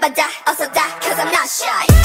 never die, also die, cause I'm not shy.